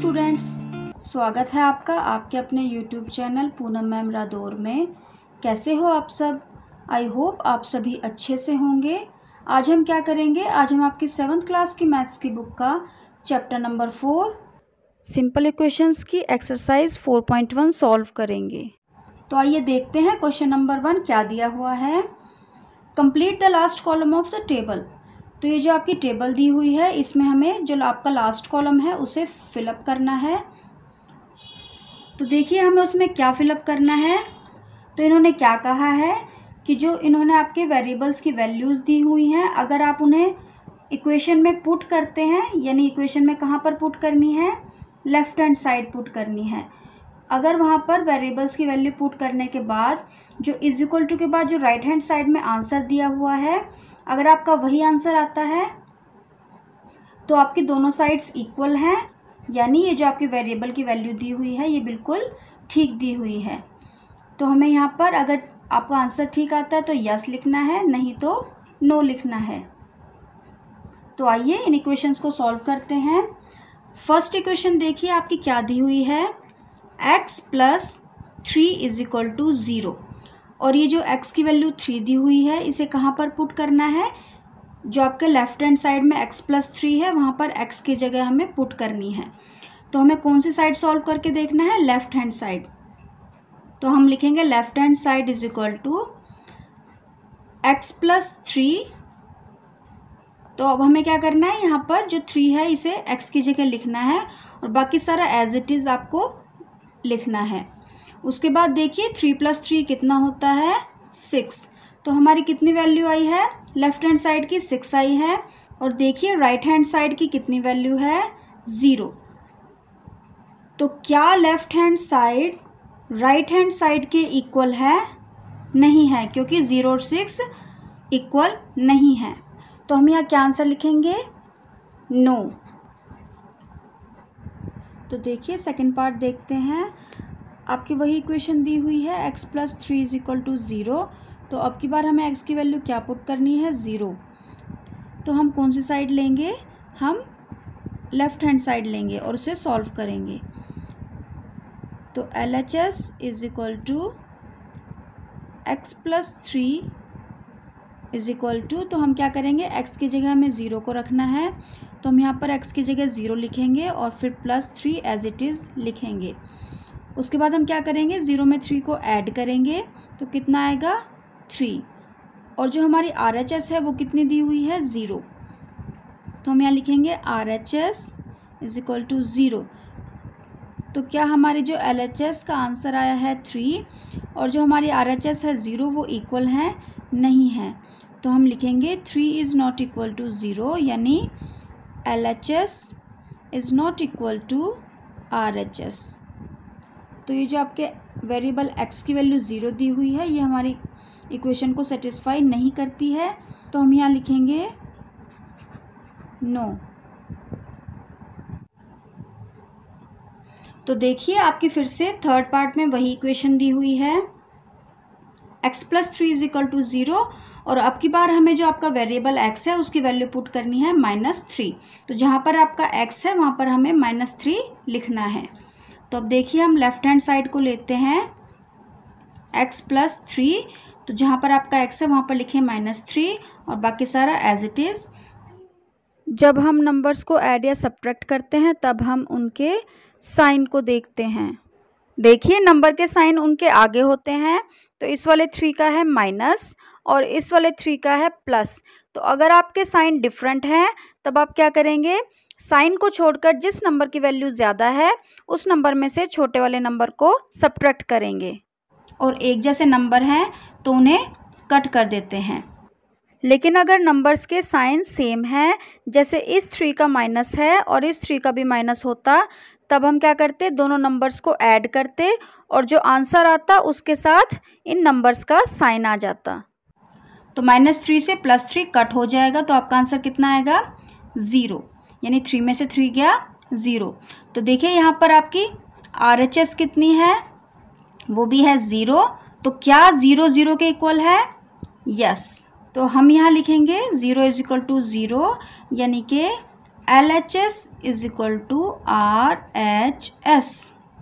Students, स्वागत है आपका आपके अपने YouTube channel Poonam ma'am Radaur में। कैसे हो आप सब? आई होप आप सभी अच्छे से होंगे। आज हम क्या करेंगे? आज हम आपकी सेवन्थ क्लास की मैथ्स की बुक का chapter number four simple equations की exercise four point one solve करेंगे। तो आइए देखते हैं क्वेश्चन नंबर वन क्या दिया हुआ है। Complete the last column of the table तो ये जो आपकी टेबल दी हुई है, इसमें हमें जो आपका लास्ट कॉलम है, उसे फिलअप करना है। तो देखिए हमें उसमें क्या फिलअप करना है। तो इन्होंने क्या कहा है कि जो इन्होंने आपके वेरिएबल्स की वैल्यूज़ दी हुई हैं, अगर आप उन्हें इक्वेशन में पुट करते हैं, यानी इक्वेशन में कहाँ पर पुट करनी है? लेफ़्ट हैंड साइड पुट करनी है। अगर वहाँ पर वेरिएबल्स की वैल्यू पुट करने के बाद, जो इज़ इक्वल टू के बाद जो राइट हैंड साइड में आंसर दिया हुआ है अगर आपका वही आंसर आता है तो आपकी दोनों साइड्स इक्वल हैं, यानी ये जो आपकी वेरिएबल की वैल्यू दी हुई है, ये बिल्कुल ठीक दी हुई है। तो हमें यहाँ पर अगर आपका आंसर ठीक आता है तो यस लिखना है, नहीं तो नो लिखना है। तो आइए इन इक्वेशंस को सॉल्व करते हैं। फ़र्स्ट इक्वेशन देखिए, आपकी क्या दी हुई है? X plus three is equal to zero और ये जो x की वैल्यू थ्री दी हुई है, इसे कहाँ पर पुट करना है? जो आपके लेफ़्ट हैंड साइड में x प्लस थ्री है, वहाँ पर x की जगह हमें पुट करनी है। तो हमें कौन सी साइड सॉल्व करके देखना है? लेफ़्ट हैंड साइड तो हम लिखेंगे left hand side is equal to x plus three तो अब हमें क्या करना है? यहाँ पर जो थ्री है, इसे x की जगह लिखना है और बाकी सारा एज इट इज़ आपको लिखना है। उसके बाद देखिए थ्री प्लस थ्री कितना होता है? सिक्स तो हमारी कितनी वैल्यू आई है? लेफ़्ट हैंड साइड की सिक्स आई है। और देखिए राइट हैंड साइड की कितनी वैल्यू है? ज़ीरो तो क्या left hand side right hand side के इक्वल है? नहीं है, क्योंकि ज़ीरो और सिक्स इक्वल नहीं है। तो हम यहाँ क्या आंसर लिखेंगे? No no. तो देखिए सेकंड पार्ट देखते हैं। आपकी वही इक्वेशन दी हुई है x plus three is equal to zero तो अब की बार हमें एक्स की वैल्यू क्या पुट करनी है? ज़ीरो तो हम कौन सी साइड लेंगे? हम लेफ़्ट हैंड साइड लेंगे और उसे सॉल्व करेंगे. तो L H S is equal to x plus three is equal to तो हम क्या करेंगे? एक्स की जगह हमें ज़ीरो को रखना है. तो हम यहाँ पर एक्स की जगह ज़ीरो लिखेंगे और फिर plus three as it is लिखेंगे. उसके बाद हम क्या करेंगे? ज़ीरो में थ्री को ऐड करेंगे तो कितना आएगा? थ्री और जो हमारी आर एच एस है, वो कितनी दी हुई है? ज़ीरो तो हम यहाँ लिखेंगे R H S is equal to zero तो क्या हमारी जो एल एच एस का आंसर आया है? थ्री और जो हमारी आर एच एस है ज़ीरो वो इक्वल है? नहीं है. तो हम लिखेंगे three is not equal to zero यानी L H S is not equal to R H S तो ये जो आपके वेरिएबल एक्स की वैल्यू ज़ीरो दी हुई है, ये हमारी इक्वेशन को सेटिस्फाई नहीं करती है तो हम यहाँ लिखेंगे नो तो देखिए आपकी फिर से थर्ड पार्ट में वही इक्वेशन दी हुई है। X plus three is equal to zero और अब की बार हमें जो आपका वेरिएबल एक्स है, उसकी वैल्यू पुट करनी है माइनस थ्री तो जहाँ पर आपका एक्स है, वहाँ पर हमें माइनस थ्री लिखना है। तो अब देखिए हम लेफ़्ट हैंड साइड को लेते हैं। एक्स प्लस थ्री तो जहाँ पर आपका एक्स है, वहाँ पर लिखें माइनस थ्री और बाकी सारा एज इट इज़ जब हम नंबर्स को ऐड या सब्ट्रैक्ट करते हैं, तब हम उनके साइन को देखते हैं। देखिए नंबर के साइन उनके आगे होते हैं तो इस वाले थ्री का है माइनस और इस वाले थ्री का है प्लस तो अगर आपके साइन डिफरेंट हैं, तब आप क्या करेंगे? साइन को छोड़कर जिस नंबर की वैल्यू ज़्यादा है, उस नंबर में से छोटे वाले नंबर को सब्ट्रैक्ट करेंगे। और एक जैसे नंबर हैं तो उन्हें कट कर देते हैं। लेकिन अगर नंबर्स के साइन सेम हैं, जैसे इस थ्री का माइनस है और इस थ्री का भी माइनस होता, तब हम क्या करते, दोनों नंबर्स को ऐड करते और जो आंसर आता, उसके साथ इन नंबर्स का साइन आ जाता। तो माइनस थ्री से प्लस थ्री कट हो जाएगा तो आपका आंसर कितना आएगा? ज़ीरो। यानी थ्री में से थ्री गया ज़ीरो तो देखिए यहाँ पर आपकी आर एच एस कितनी है? वो भी है ज़ीरो तो क्या ज़ीरो ज़ीरो के इक्वल है? यस तो हम यहाँ लिखेंगे zero is equal to zero यानी कि L H S is equal to R H S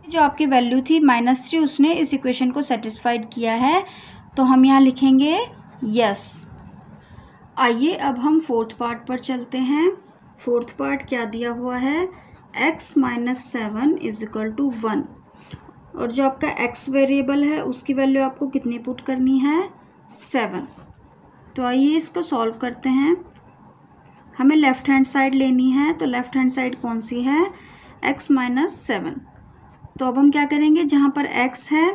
जो आपकी वैल्यू थी माइनस थ्री उसने इस इक्वेशन को सेटिस्फाइड किया है। तो हम यहाँ लिखेंगे यस आइए अब हम फोर्थ पार्ट पर चलते हैं। फोर्थ पार्ट क्या दिया हुआ है? X minus seven is equal to one और जो आपका एक्स वेरिएबल है, उसकी वैल्यू आपको कितनी पुट करनी है? सेवन तो आइए इसको सॉल्व करते हैं। हमें लेफ़्ट हैंड साइड लेनी है तो लेफ़्ट हैंड साइड कौन सी है? एक्स माइनस सेवन तो अब हम क्या करेंगे? जहाँ पर एक्स है,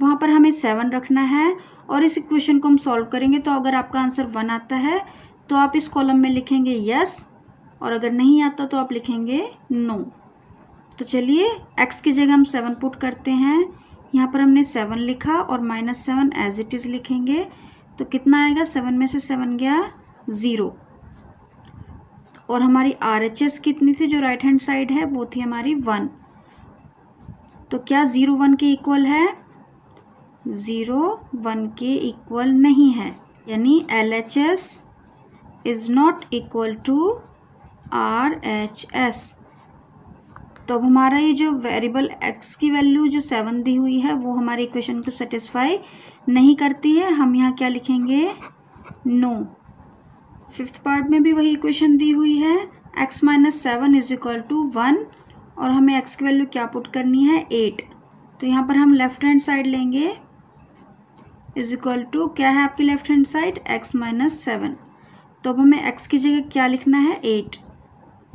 वहाँ पर हमें सेवन रखना है। और इस इक्वेशन को हम सॉल्व करेंगे तो अगर आपका आंसर वन आता है तो आप इस कॉलम में लिखेंगे यस और अगर नहीं आता तो आप लिखेंगे नो। तो चलिए एक्स की जगह हम सेवन पुट करते हैं। यहाँ पर हमने सेवन लिखा और minus seven as it is लिखेंगे। तो कितना आएगा? सेवन में से सेवन गया ज़ीरो और हमारी आर एच एस कितनी थी? जो राइट हैंड साइड है, वो थी हमारी वन तो क्या ज़ीरो वन के इक्वल है? ज़ीरो वन के इक्वल नहीं है। यानी L H S is not equal to R H S तो अब हमारा ये जो वेरिएबल एक्स की वैल्यू जो सेवन दी हुई है, वो हमारे इक्वेशन को सेटिस्फाई नहीं करती है। हम यहाँ क्या लिखेंगे? नो फिफ्थ पार्ट में भी वही इक्वेशन दी हुई है। X minus seven is equal to one और हमें एक्स की वैल्यू क्या पुट करनी है? एट तो यहाँ पर हम लेफ़्ट हैंड साइड लेंगे। इज़ इक्वल टू क्या है आपकी left hand side x minus seven तो अब हमें एक्स की जगह क्या लिखना है? एट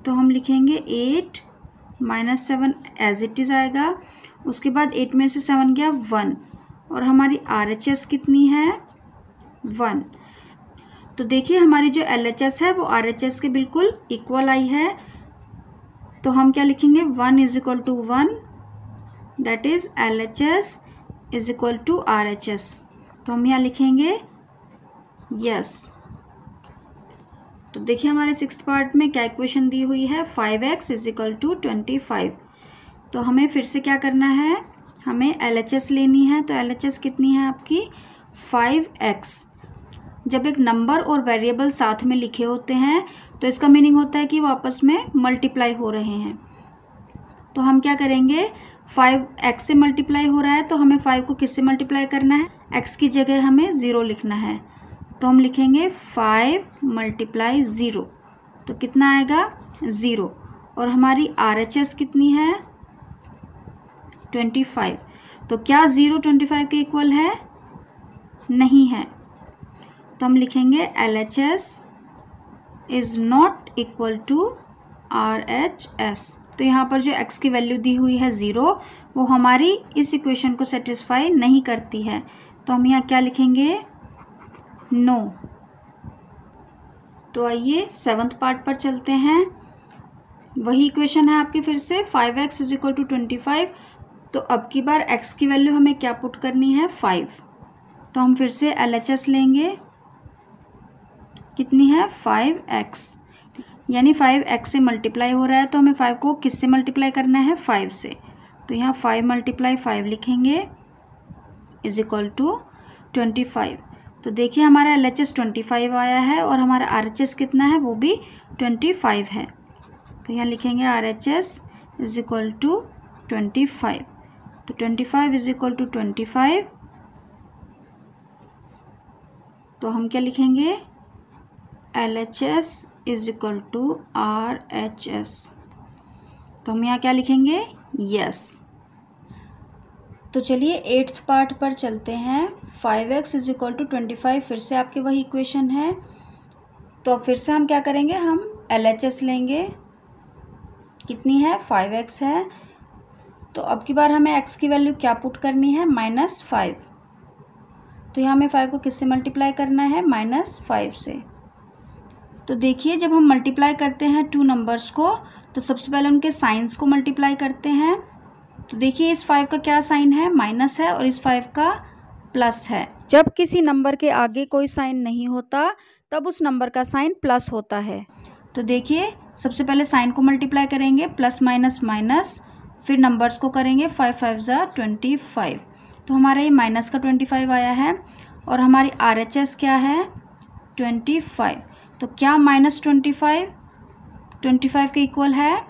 तो हम लिखेंगे eight minus seven as it is आएगा। उसके बाद एट में से सेवन गया वन और हमारी आर एच एस कितनी है? वन तो देखिए, हमारी जो एल एच एस है, वो आर एच एस के बिल्कुल इक्वल आई है। तो हम क्या लिखेंगे? One is equal to one that is L H S is equal to R H S तो हम यहाँ लिखेंगे यस तो देखिए हमारे सिक्स पार्ट में क्या इक्वेशन दी हुई है? Five x is equal to twenty five तो हमें फिर से क्या करना है? हमें एल एच एस लेनी है। तो एल एच एस कितनी है आपकी? फाइव एक्स जब एक नंबर और वेरिएबल साथ में लिखे होते हैं तो इसका मीनिंग होता है कि वो आपस में मल्टीप्लाई हो रहे हैं। तो हम क्या करेंगे? फाइव एक्स से मल्टीप्लाई हो रहा है तो हमें फाइव को किससे मल्टीप्लाई करना है? एक्स की जगह हमें ज़ीरो लिखना है। तो हम लिखेंगे फाइव मल्टीप्लाई ज़ीरो तो कितना आएगा? ज़ीरो और हमारी आर एच एस कितनी है? ट्वेंटी फाइव तो क्या ज़ीरो ट्वेंटी फाइव के इक्वल है? नहीं है. तो हम लिखेंगे L H S is not equal to R H S तो यहाँ पर जो x की वैल्यू दी हुई है ज़ीरो वो हमारी इस इक्वेशन को सेटिस्फाई नहीं करती है. तो हम यहाँ क्या लिखेंगे? नो। तो आइए सेवन्थ पार्ट पर चलते हैं। वही इक्वेशन है आपके फिर से five x is equal to twenty five तो अब की बार x की वैल्यू हमें क्या पुट करनी है? फाइव तो हम फिर से एल एच एस लेंगे। कितनी है? फाइव एक्स यानी फाइव एक्स से मल्टीप्लाई हो रहा है तो हमें फाइव को किस से मल्टीप्लाई करना है? फाइव से। तो यहाँ फाइव मल्टीप्लाई फाइव लिखेंगे। Is equal to twenty five तो देखिए, हमारा L H S twenty five आया है और हमारा आर एच एस कितना है, वो भी ट्वेंटी फाइव है। तो यहाँ लिखेंगे R H S is equal to twenty five. तो twenty five is equal to twenty five. तो हम क्या लिखेंगे? L H S is equal to R H S तो हम यहाँ क्या लिखेंगे? यस। तो चलिए एट्थ पार्ट पर चलते हैं। Five x is equal to twenty five फिर से आपकी वही इक्वेशन है। तो अब फिर से हम क्या करेंगे? हम एल एच एस लेंगे। कितनी है? फाइव एक्स है। तो अब की बार हमें एक्स की वैल्यू क्या पुट करनी है? माइनस फाइव तो यहाँ हमें फाइव को किससे मल्टीप्लाई करना है? माइनस फाइव से। तो देखिए, जब हम मल्टीप्लाई करते हैं टू नंबर्स को तो सबसे पहले उनके साइंस को मल्टीप्लाई करते हैं। तो देखिए, इस फाइव का क्या साइन है? माइनस है और इस फाइव का प्लस है। जब किसी नंबर के आगे कोई साइन नहीं होता, तब उस नंबर का साइन प्लस होता है। तो देखिए, सबसे पहले साइन को मल्टीप्लाई करेंगे प्लस माइनस माइनस फिर नंबर्स को करेंगे फाइव फाइव ज़ा ट्वेंटी फाइव तो हमारा ये माइनस का ट्वेंटी फाइव आया है और हमारी आर एच एस क्या है? ट्वेंटी फाइव तो क्या minus twenty five twenty five के इक्वल है?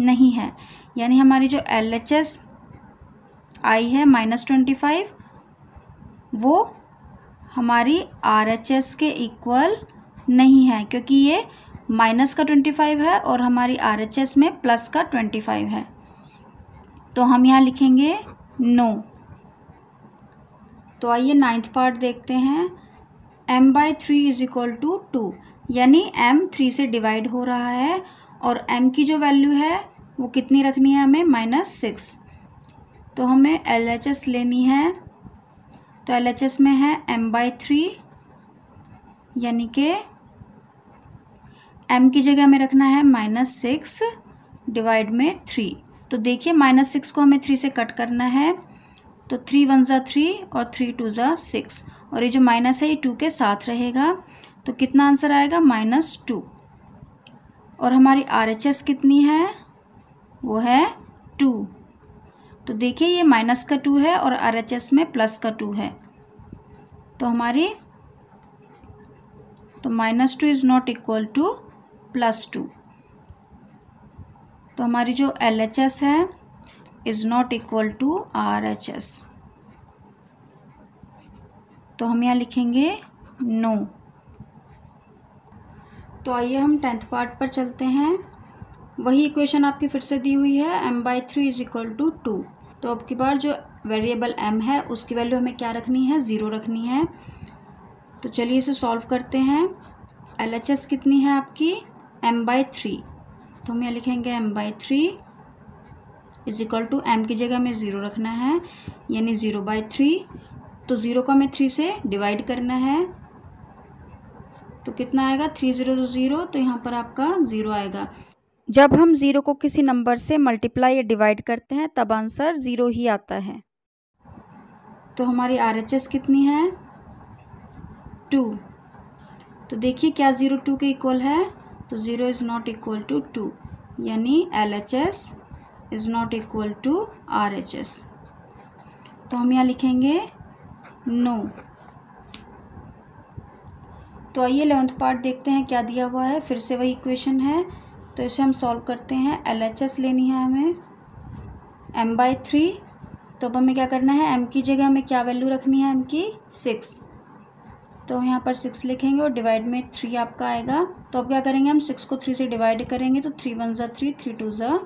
नहीं है। यानी हमारी जो एल एच एस आई है माइनस ट्वेंटी फाइव वो हमारी आर एच एस के इक्वल नहीं है, क्योंकि ये माइनस का ट्वेंटी फाइव है और हमारी आर एच एस में प्लस का ट्वेंटी फाइव है। तो हम यहाँ लिखेंगे नो तो आइए नाइन्थ पार्ट देखते हैं। M by three is equal to two यानी एम थ्री से डिवाइड हो रहा है और एम की जो वैल्यू है वो कितनी रखनी है हमें? Minus six. तो हमें एल एच एस लेनी है। तो एल एच एस में है एम बाई थ्री, यानी कि एम की जगह हमें रखना है माइनस सिक्स डिवाइड में थ्री। तो देखिए, माइनस सिक्स को हमें थ्री से कट करना है। तो थ्री वन ज़ा थ्री और थ्री टू ज़ा सिक्स। और ये जो माइनस है, ये टू के साथ रहेगा। तो कितना आंसर आएगा? Minus two. और हमारी आर एच एस कितनी है? वो है टू। तो देखिए ये माइनस का टू है और आर एच एस में प्लस का टू है। तो हमारी तो minus two is not equal to plus two. तो हमारी जो एल एच एस है, is not equal to R H S. तो हम यहाँ लिखेंगे नो। no. तो आइए हम टेंथ पार्ट पर चलते हैं। वही इक्वेशन आपकी फिर से दी हुई है m by three is equal to two तो अब की बार जो वेरिएबल एम है, उसकी वैल्यू हमें क्या रखनी है? ज़ीरो रखनी है। तो चलिए इसे सॉल्व करते हैं। एल एच एस कितनी है आपकी? एम बाई थ्री तो हम यहाँ लिखेंगे m by three is equal to m की जगह हमें ज़ीरो रखना है, यानी ज़ीरो बाई थ्री तो ज़ीरो को हमें थ्री से डिवाइड करना है। तो कितना आएगा? थ्री ज़ीरो ज़ीरो तो यहाँ पर आपका ज़ीरो आएगा। जब हम ज़ीरो को किसी नंबर से मल्टीप्लाई या डिवाइड करते हैं, तब आंसर ज़ीरो ही आता है। तो हमारी आर एच एस कितनी है? टू। तो देखिए क्या ज़ीरो टू के इक्वल है। तो zero is not equal to two, यानी L H S is not equal to R H S तो हम यहाँ लिखेंगे नो। तो आइए लेवंथ पार्ट देखते हैं, क्या दिया हुआ है। फिर से वही इक्वेशन है। तो इसे हम सॉल्व करते हैं। एल एच एस लेनी है हमें। एम बाई थ्री तो अब हमें क्या करना है? एम की जगह हमें क्या वैल्यू रखनी है? एम की सिक्स तो यहाँ पर सिक्स लिखेंगे और डिवाइड में थ्री आपका आएगा। तो अब क्या करेंगे? हम सिक्स को थ्री से डिवाइड करेंगे तो थ्री वन ज़ा थ्री थ्री टू ज़ा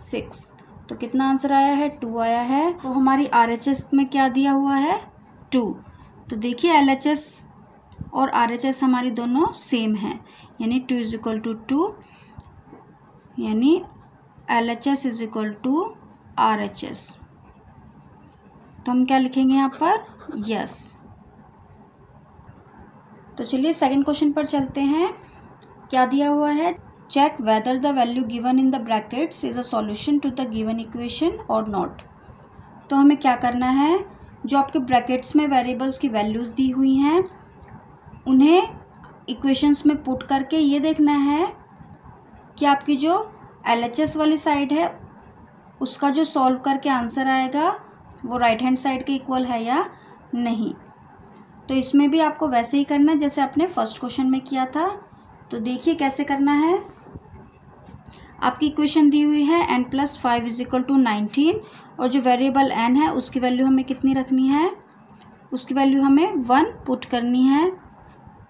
सिक्स तो कितना आंसर आया है? टू आया है। तो हमारी आर एच एस में क्या दिया हुआ है? टू तो देखिए एल एच एस और आर एच एस हमारी दोनों सेम हैं। यानी two is equal to two यानी L H S is equal to R H S तो हम क्या लिखेंगे यहाँ पर? यस। तो चलिए सेकंड क्वेश्चन पर चलते हैं। क्या दिया हुआ है? Check whether the value given in the brackets is a solution to the given equation और नॉट तो हमें क्या करना है? जो आपके ब्रैकेट्स में वेरिएबल्स की वैल्यूज़ दी हुई हैं, उन्हें इक्वेशंस में पुट करके ये देखना है। कि आपकी जो एलएचएस वाली साइड है, उसका जो सॉल्व करके आंसर आएगा, वो राइट हैंड साइड के इक्वल है या नहीं? तो इसमें भी आपको वैसे ही करना है, जैसे आपने फ़र्स्ट क्वेश्चन में किया था। तो देखिए कैसे करना है। आपकी इक्वेशन दी हुई है n plus five is equal to nineteen और जो वेरिएबल एन है, उसकी वैल्यू हमें कितनी रखनी है? उसकी वैल्यू हमें वन पुट करनी है।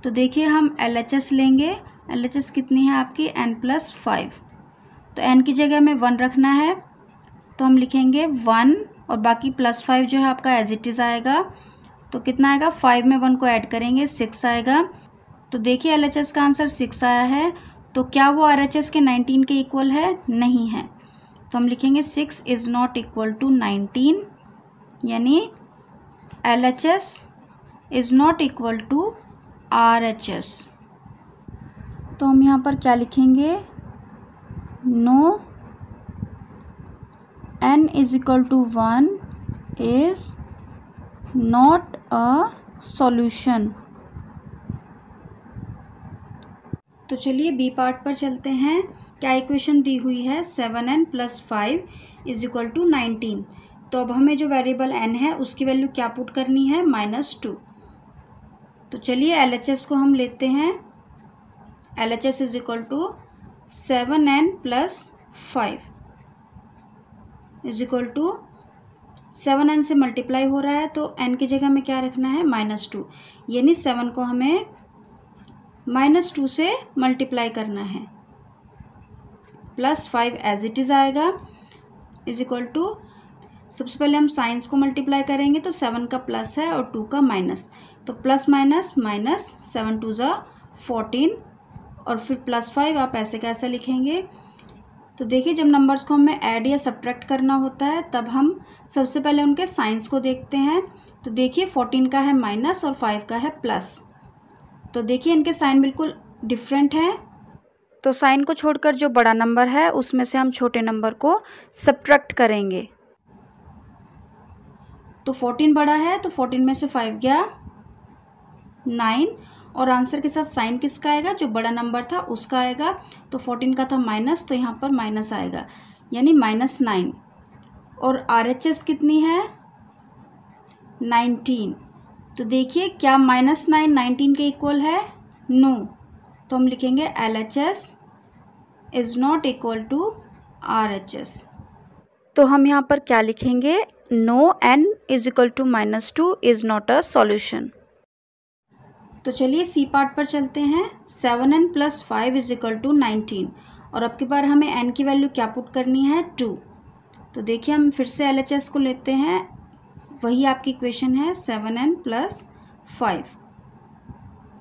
तो देखिए हम एल एच एस लेंगे। एल एच एस कितनी है आपकी? एन प्लस फाइव तो एन की जगह में वन रखना है। तो हम लिखेंगे वन और बाकी प्लस फाइव जो है आपका एज इट इज़ आएगा। तो कितना आएगा? फाइव में वन को ऐड करेंगे सिक्स आएगा। तो देखिए एल एच एस का आंसर सिक्स आया है। तो क्या वो आर एच एस के नाइनटीन के इक्वल है? नहीं है। तो हम लिखेंगे six is not equal to nineteen यानी L H S is not equal to R H S तो हम यहाँ पर क्या लिखेंगे? No n is equal to one is not a solution तो चलिए बी पार्ट पर चलते हैं। क्या इक्वेशन दी हुई है? Seven n plus five is equal to nineteen तो अब हमें जो वेरिएबल एन है, उसकी वैल्यू क्या पुट करनी है? माइनस टू तो चलिए एल एच एस को हम लेते हैं। L H S is equal to seven n plus five is equal to seven n से मल्टीप्लाई हो रहा है तो एन की जगह हमें क्या रखना है? माइनस टू यानी सेवन को हमें माइनस टू से मल्टीप्लाई करना है। Plus five as it is आएगा। इज़ इक्वल टू सबसे पहले हम साइंस को मल्टीप्लाई करेंगे तो सेवन का प्लस है और टू का माइनस तो plus minus minus seven two ज़ा फोर्टीन और फिर प्लस फाइव आप ऐसे कैसे लिखेंगे। तो देखिए, जब नंबर्स को हमें ऐड या सब्ट्रैक्ट करना होता है, तब हम सबसे पहले उनके साइंस को देखते हैं। तो देखिए फोर्टीन का है माइनस और फाइव का है प्लस तो देखिए, इनके साइन बिल्कुल डिफरेंट हैं। तो साइन को छोड़कर जो बड़ा नंबर है, उसमें से हम छोटे नंबर को सब्ट्रैक्ट करेंगे। तो फोर्टीन बड़ा है तो फोर्टीन में से फाइव गया। नाइन और आंसर के साथ साइन किसका आएगा? जो बड़ा नंबर था उसका आएगा। तो फोर्टीन का था माइनस तो यहाँ पर माइनस आएगा। यानी माइनस नाइन। और आर एच एस कितनी है? नाइनटीन। तो देखिए, क्या माइनस नाइन नाइनटीन के इक्वल है? नो। तो हम लिखेंगे L H S is not equal to R H S तो हम यहाँ पर क्या लिखेंगे? No n is equal to minus two is not a solution. तो चलिए सी पार्ट पर चलते हैं। Seven n plus five is equal to nineteen और अब की बार हमें एन की वैल्यू क्या पुट करनी है? टू तो देखिए हम फिर से एल एच एस को लेते हैं। वही आपकी इक्वेशन है सेवन एन प्लस फाइव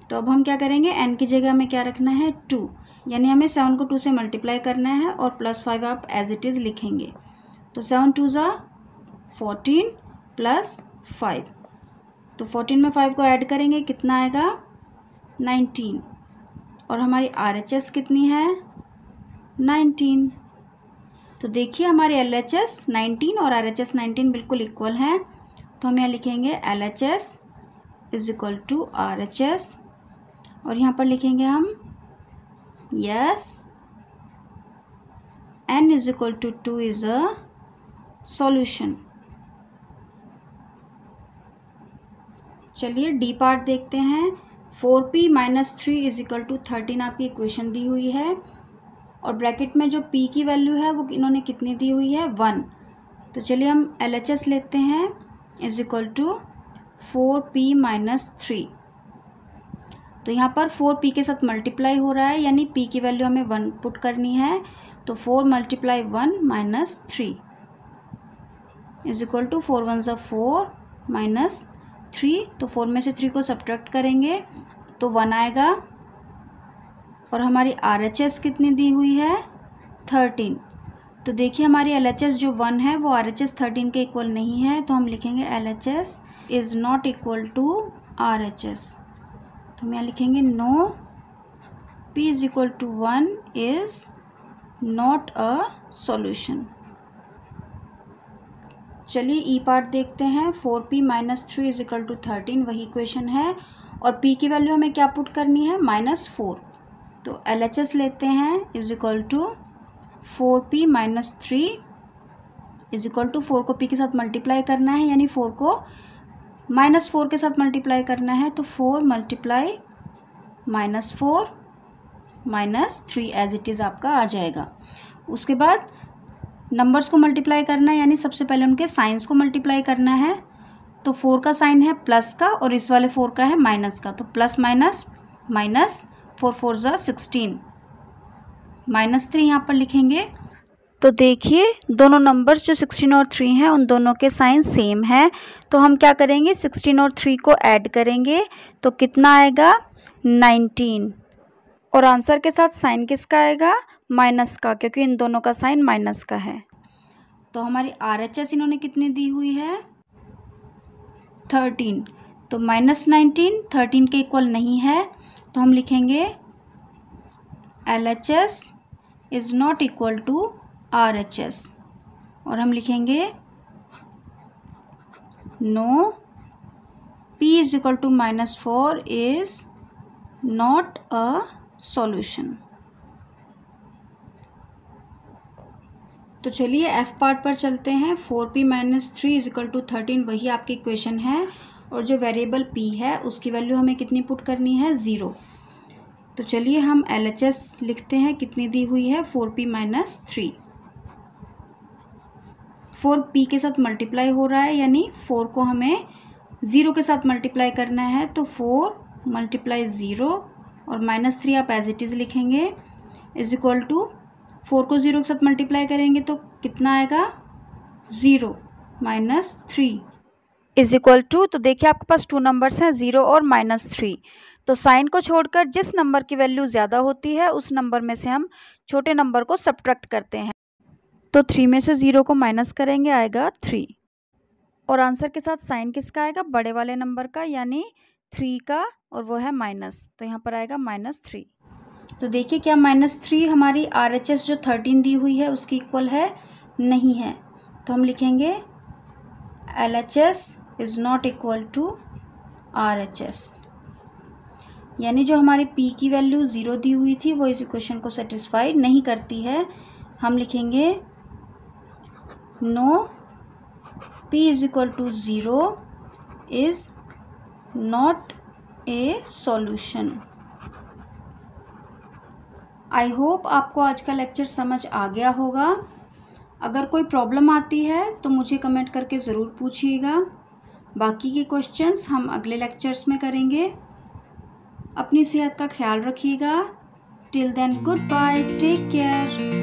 तो अब हम क्या करेंगे? एन की जगह हमें क्या रखना है? टू यानी हमें सेवन को टू से मल्टीप्लाई करना है और प्लस फाइव आप एज इट इज़ लिखेंगे। तो सेवन टू ज़ा फोर्टीन प्लस फाइव तो फोर्टीन में फाइव को ऐड करेंगे, कितना आएगा? नाइनटीन। और हमारी आर एच एस कितनी है? नाइनटीन। तो देखिए हमारे एल एच एस नाइनटीन और आर एच एस नाइनटीन बिल्कुल इक्वल हैं। तो हम यहाँ लिखेंगे L H S is equal to R H S और यहाँ पर लिखेंगे हम, yes, n is equal to two is a solution. चलिए डी पार्ट देखते हैं। Four p minus three is equal to thirteen आपकी इक्वेशन दी हुई है। और ब्रैकेट में जो पी की वैल्यू है, वो इन्होंने कितनी दी हुई है? वन तो चलिए हम एल एच एस लेते हैं। Is equal to four p minus three तो यहाँ पर फोर पी के साथ मल्टीप्लाई हो रहा है, यानी पी की वैल्यू हमें वन पुट करनी है। तो four multiply one minus three is equal to four one ज़ा फोर माइनस थ्री तो फोर में से थ्री को सब्ट्रैक्ट करेंगे तो वन आएगा। और हमारी आर कितनी दी हुई है? थर्टीन तो देखिए हमारी एल जो वन है, वो आर एच एस थर्टीन के इक्वल नहीं है तो हम लिखेंगे L H S is not equal to R H S तो हम यहाँ लिखेंगे no p is equal to one is not a solution चलिए ई e पार्ट देखते हैं। Four p minus three is equal to thirteen वही क्वेश्चन है। और पी की वैल्यू हमें क्या पुट करनी है? माइनस फोर तो एल एच एस लेते हैं। Is equal to four p minus three is equal to four को पी के साथ मल्टीप्लाई करना है, यानी फोर को माइनस फोर के साथ मल्टीप्लाई करना है तो four multiply minus four minus three as it is आपका आ जाएगा। उसके बाद नंबर्स को मल्टीप्लाई करना है, यानी सबसे पहले उनके साइंस को मल्टीप्लाई करना है। तो फोर का साइन है प्लस का, और इस वाले फोर का है माइनस का। तो plus minus minus four four ज़ा सिक्सटीन। माइनस थ्री यहाँ पर लिखेंगे। तो देखिए, दोनों नंबर्स जो सिक्सटीन और थ्री हैं, उन दोनों के साइन सेम है। तो हम क्या करेंगे, सिक्सटीन और थ्री को ऐड करेंगे। तो कितना आएगा? नाइनटीन। और आंसर के साथ साइन किसका आएगा? माइनस का, क्योंकि इन दोनों का साइन माइनस का है। तो हमारी आर एच एस इन्होंने कितनी दी हुई है? थर्टीन। तो माइनस नाइनटीन, थर्टीन के इक्वल नहीं है तो हम लिखेंगे L H S is not equal to R H S और हम लिखेंगे no, p is equal to minus four is not a solution. तो चलिए एफ़ पार्ट पर चलते हैं। Four p minus three is equal to thirteen वही आपकी इक्वेशन है। और जो वेरिएबल पी है, उसकी वैल्यू हमें कितनी पुट करनी है? ज़ीरो तो चलिए हम एल एच एस लिखते हैं, कितनी दी हुई है? Four p minus three four p के साथ मल्टीप्लाई हो रहा है, यानी फोर को हमें ज़ीरो के साथ मल्टीप्लाई करना है तो फोर मल्टीप्लाई ज़ीरो और माइनस थ्री आप एज इट इज़ लिखेंगे इज़ इक्वल टू फोर को ज़ीरो के साथ मल्टीप्लाई करेंगे तो कितना आएगा? Zero minus three. Is equal to तो देखिए आपके पास टू नंबर्स हैं, ज़ीरो और माइनस थ्री। तो साइन को छोड़कर जिस नंबर की वैल्यू ज़्यादा होती है, उस नंबर में से हम छोटे नंबर को सब्ट्रैक्ट करते हैं। तो थ्री में से ज़ीरो को माइनस करेंगे, आएगा थ्री। और आंसर के साथ साइन किसका आएगा? बड़े वाले नंबर का, यानी थ्री का, और वो है माइनस। तो यहाँ पर आएगा माइनस थ्री। तो देखिए क्या माइनस थ्री हमारी आर एच एस जो थर्टीन दी हुई है, उसकी इक्वल है? नहीं है। तो हम लिखेंगे L H S is not equal to R H S यानी जो हमारी पी की वैल्यू ज़ीरो दी हुई थी, वो इस इक्वेशन को सेटिस्फाई नहीं करती है। हम लिखेंगे no p is equal to zero is not a solution I hope आपको आज का लेक्चर समझ आ गया होगा। अगर कोई प्रॉब्लम आती है तो मुझे कमेंट करके ज़रूर पूछिएगा। बाकी के क्वेश्चंस हम अगले लेक्चर्स में करेंगे। अपनी सेहत का ख्याल रखिएगा। Till then goodbye take care